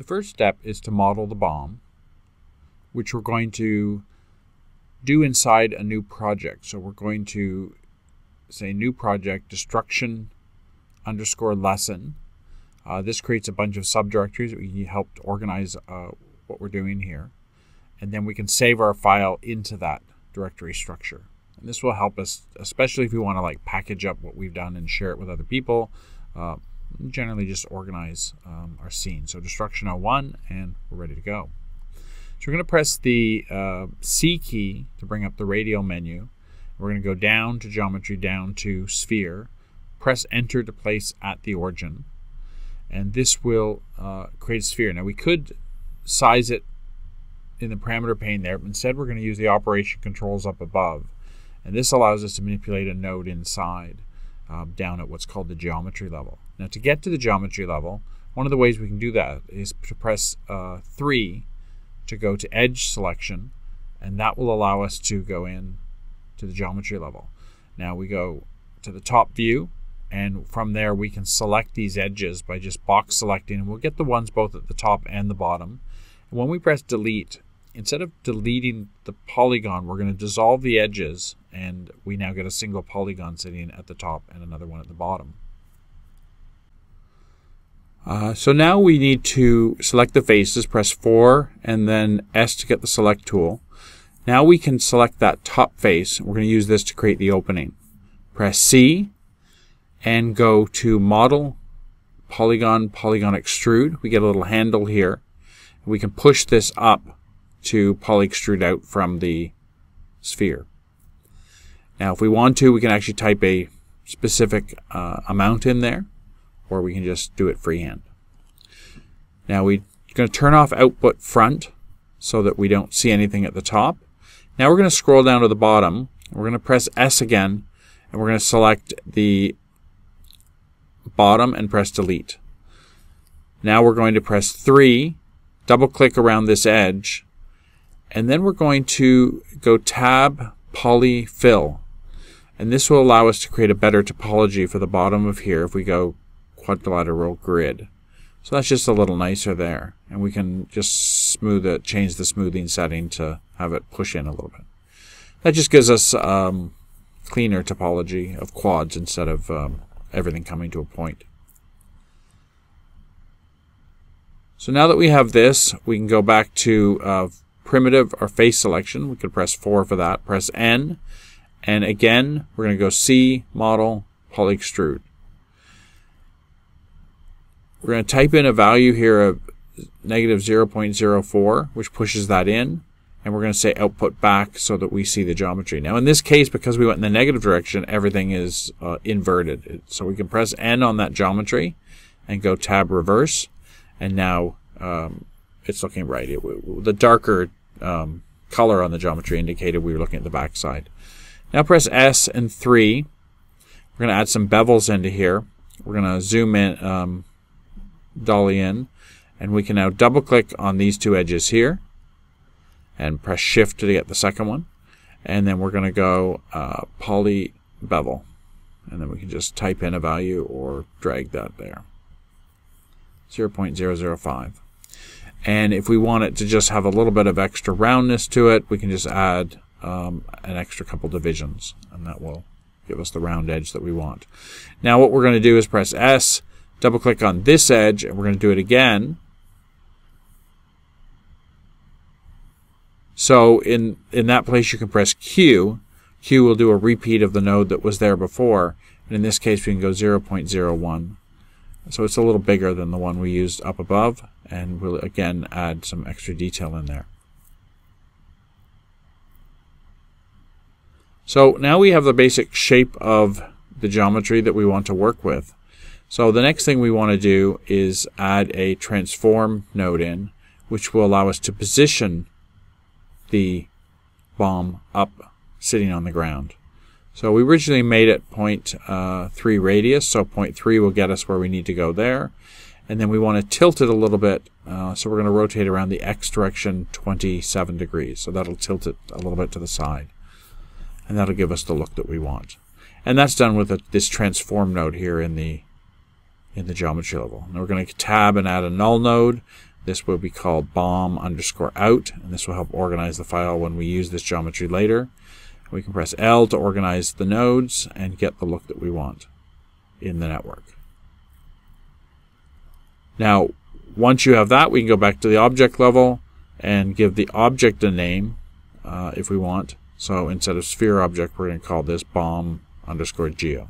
The first step is to model the bomb, which we're going to do inside a new project. So we're going to say new project destruction underscore lesson. Uh, this creates a bunch of subdirectories. We helped organize uh, what we're doing here. And then we can save our file into that directory structure. And this will help us, especially if we want to like package up what we've done and share it with other people. Uh, generally just organize um, our scene. So destruction 01 and we're ready to go. So we're going to press the uh, C key to bring up the radial menu. We're going to go down to geometry, down to sphere. Press enter to place at the origin. And this will uh, create a sphere. Now we could size it in the parameter pane there, but instead we're going to use the operation controls up above. And this allows us to manipulate a node inside um, down at what's called the geometry level. Now to get to the geometry level, one of the ways we can do that is to press uh, 3 to go to edge selection and that will allow us to go in to the geometry level. Now we go to the top view and from there we can select these edges by just box selecting and we'll get the ones both at the top and the bottom. And when we press delete, instead of deleting the polygon, we're going to dissolve the edges and we now get a single polygon sitting at the top and another one at the bottom. Uh, so now we need to select the faces, press 4 and then S to get the select tool. Now we can select that top face. We're going to use this to create the opening. Press C and go to Model, Polygon, Polygon Extrude. We get a little handle here. We can push this up to poly extrude out from the sphere. Now if we want to, we can actually type a specific uh, amount in there or we can just do it freehand. Now we're going to turn off output front so that we don't see anything at the top. Now we're going to scroll down to the bottom. We're going to press S again and we're going to select the bottom and press delete. Now we're going to press 3, double click around this edge, and then we're going to go tab poly fill. And this will allow us to create a better topology for the bottom of here if we go quadrilateral grid. So that's just a little nicer there. And we can just smooth it, change the smoothing setting to have it push in a little bit. That just gives us um, cleaner topology of quads instead of um, everything coming to a point. So now that we have this, we can go back to uh, primitive or face selection. We could press 4 for that. Press N. And again, we're going to go C, Model, Poly Extrude. We're going to type in a value here of negative 0.04, which pushes that in. And we're going to say output back so that we see the geometry. Now in this case, because we went in the negative direction, everything is uh, inverted. So we can press N on that geometry and go tab reverse. And now um, it's looking right. It, the darker um, color on the geometry indicated we were looking at the back side. Now press S and 3. We're going to add some bevels into here. We're going to zoom in, um, dolly in, and we can now double click on these two edges here and press shift to get the second one. And then we're going to go uh, poly bevel. And then we can just type in a value or drag that there. 0.005. And if we want it to just have a little bit of extra roundness to it, we can just add um, an extra couple divisions, and that will give us the round edge that we want. Now what we're going to do is press S, double click on this edge, and we're going to do it again. So in, in that place you can press Q. Q will do a repeat of the node that was there before, and in this case we can go 0.01. So it's a little bigger than the one we used up above, and we'll again add some extra detail in there. So now we have the basic shape of the geometry that we want to work with. So the next thing we want to do is add a transform node in, which will allow us to position the bomb up sitting on the ground. So we originally made it uh, 0.3 radius, so 0.3 will get us where we need to go there. And then we want to tilt it a little bit, uh, so we're going to rotate around the x direction 27 degrees. So that'll tilt it a little bit to the side. And that'll give us the look that we want. And that's done with a, this transform node here in the in the geometry level. Now we're going to tab and add a null node. This will be called bomb underscore out, and this will help organize the file when we use this geometry later. We can press L to organize the nodes and get the look that we want in the network. Now, once you have that, we can go back to the object level and give the object a name uh, if we want. So instead of sphere object, we're going to call this bomb underscore geo.